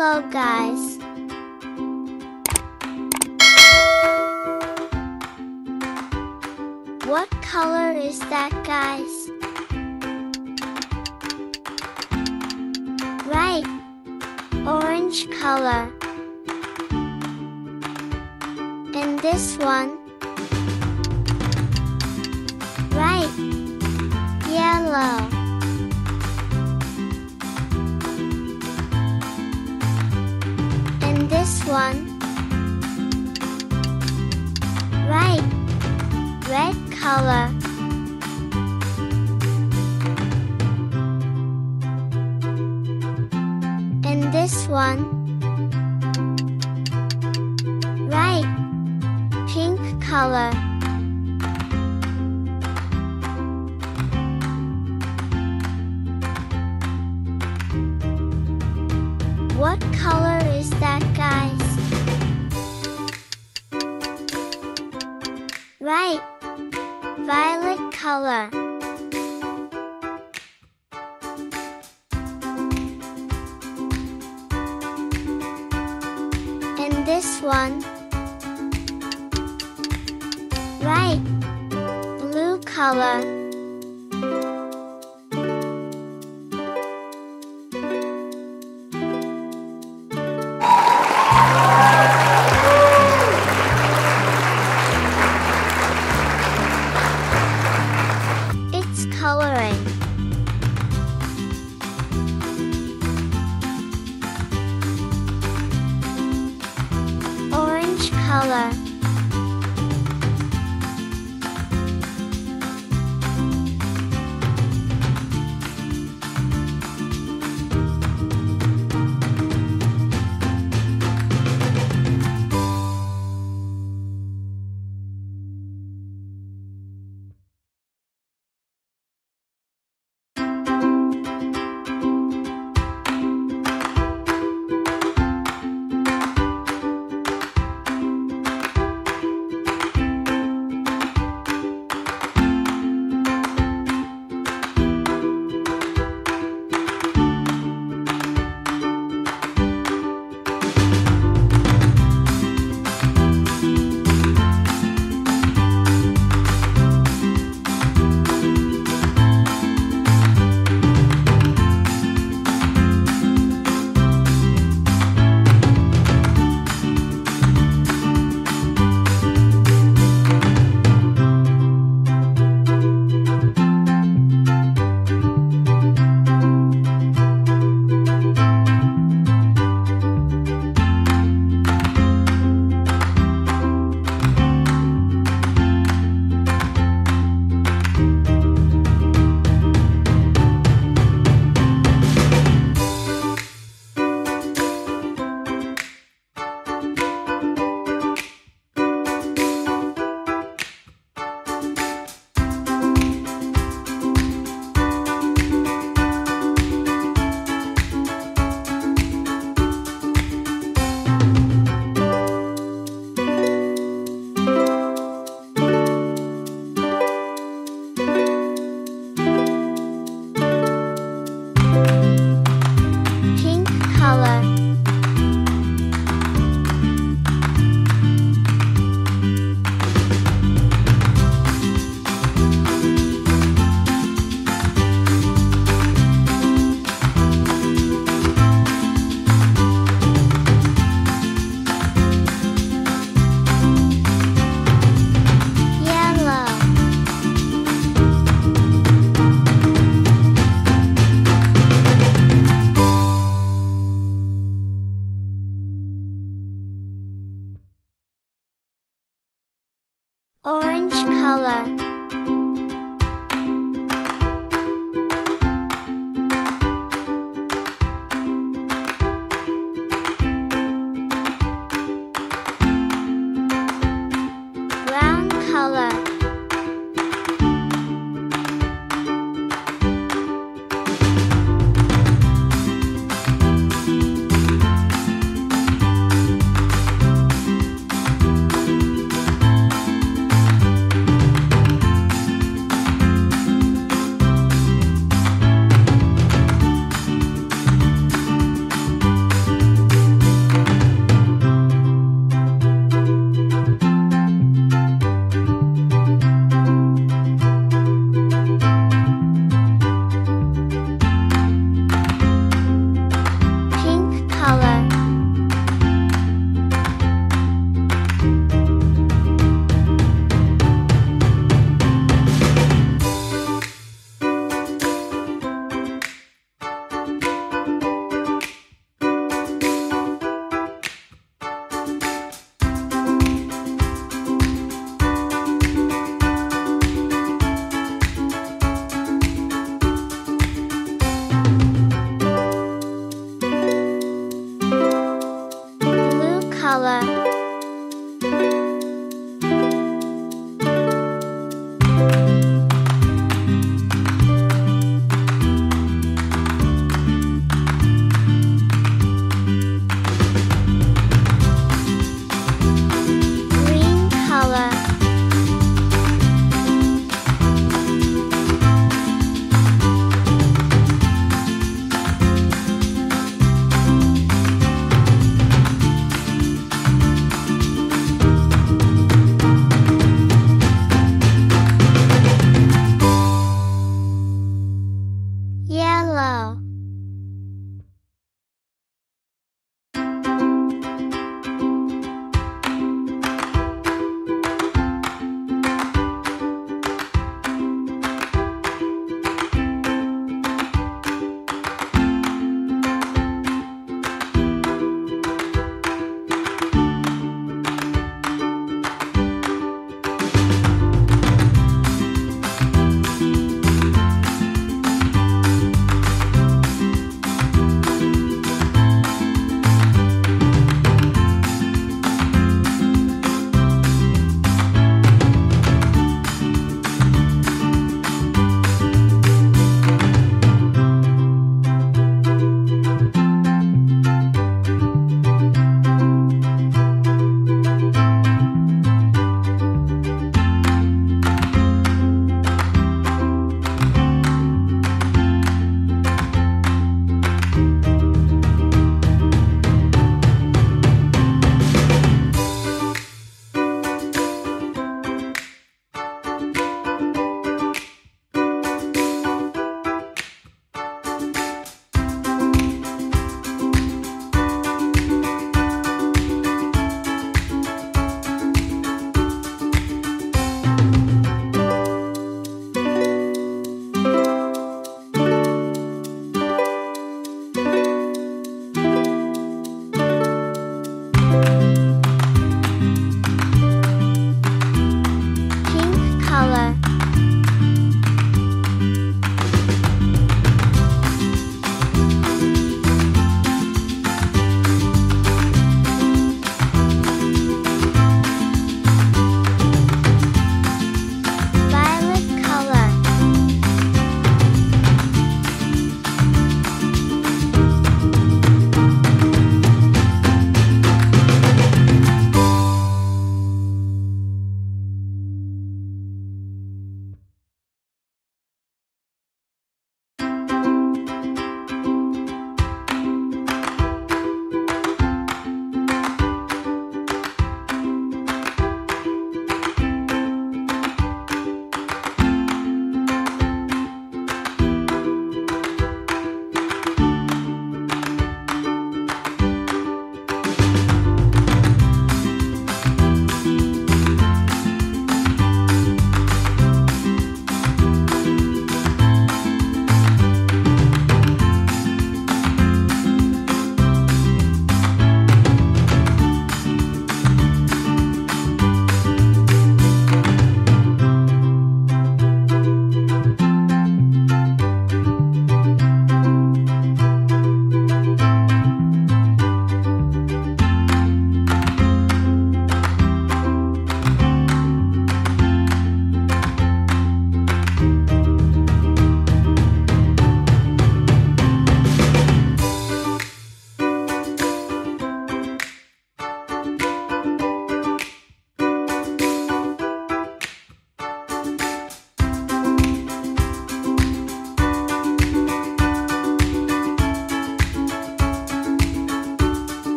Hello guys. What color is that guys? Right. Orange color. And this one? Right. Yellow. One? Right. Red color. And this one? Right. Pink color. What color is that guys? Right. Violet color. And this one? Right. Blue color. 到了。